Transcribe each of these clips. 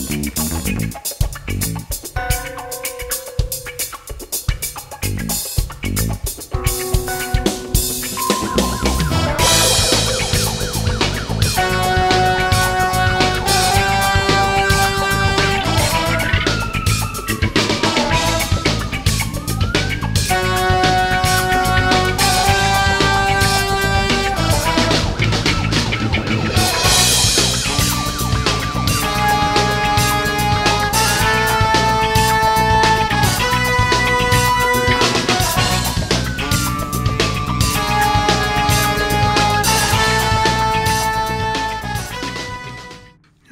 Thank you.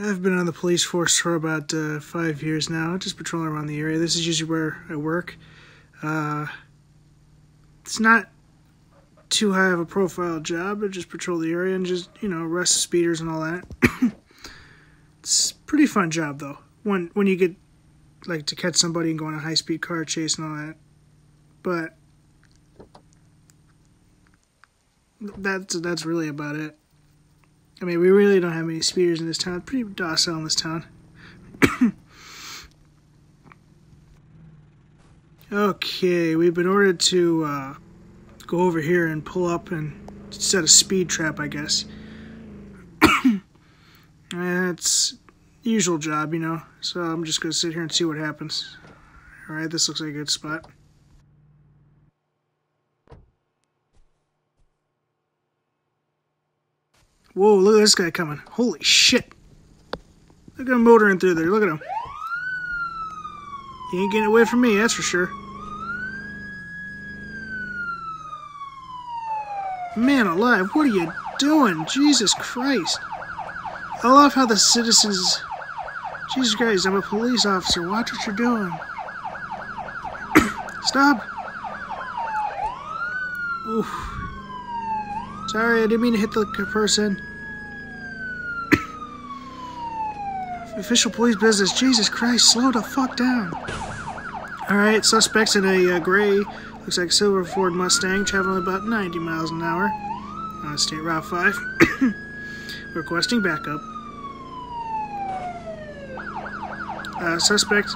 On the police force for about uh, five years now, just patrolling around the area. This is usually where I work. Uh, it's not too high of a profile job, but just patrol the area and just, you know, arrest speeders and all that. it's pretty fun job, though. When, when you get, like, to catch somebody and go on a high speed car chase and all that. But that's, that's really about it. I mean, we really don't have any speeders in this town. Pretty docile in this town. okay, we've been ordered to uh, go over here and pull up and set a speed trap, I guess. It's usual job, you know. So I'm just gonna sit here and see what happens. All right, this looks like a good spot. Whoa, look at this guy coming. Holy shit. Look at him motoring through there. Look at him. He ain't getting away from me, that's for sure. Man alive, what are you doing? Jesus Christ. I love how the citizens... Jesus Christ, I'm a police officer. Watch what you're doing. Stop. Oof. Sorry, I didn't mean to hit the person. Official police business. Jesus Christ, slow the fuck down. Alright, suspects in a uh, gray, looks like silver Ford Mustang, traveling about 90 miles an hour on State Route 5. Requesting backup. Uh, suspect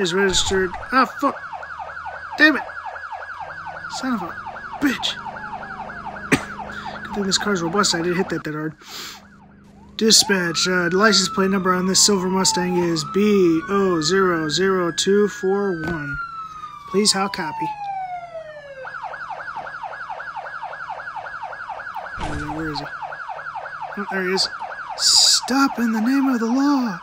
is registered. Ah, fuck! Damn it! Son of a bitch! I think this car's robust. I didn't hit that that hard. Dispatch. Uh, license plate number on this silver Mustang is B00241. Please, how copy? He? Where is he? Oh, there he is. Stop in the name of the law.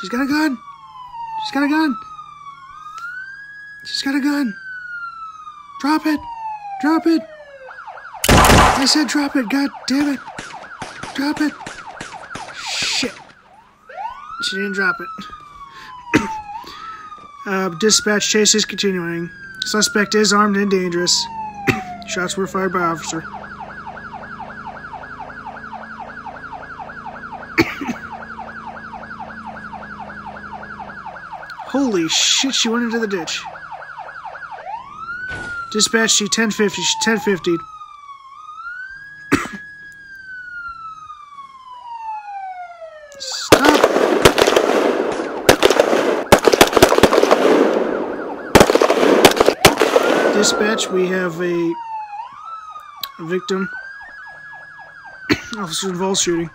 She's got a gun. She's got a gun. She's got a gun. Drop it! Drop it! I said drop it, god damn it! Drop it! Shit. She didn't drop it. uh, dispatch chase is continuing. Suspect is armed and dangerous. Shots were fired by officer. Holy shit, she went into the ditch. Dispatch T 1050, she 1050. Stop! Dispatch, we have a, a victim. Officer involved shooting.